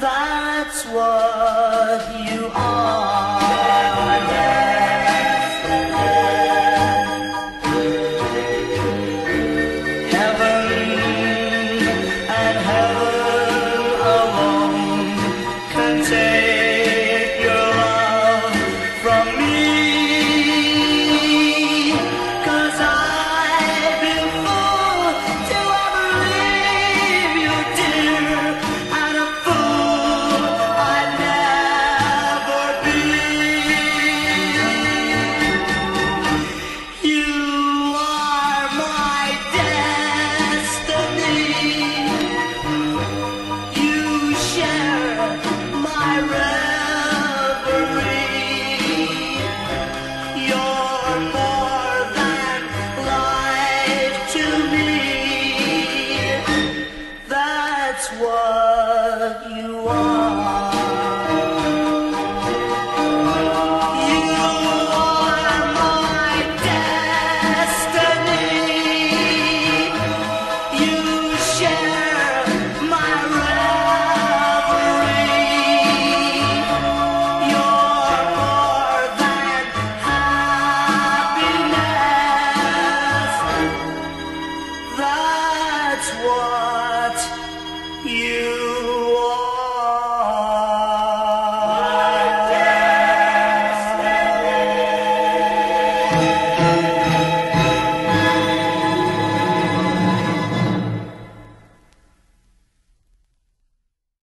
that's what you are. what you are.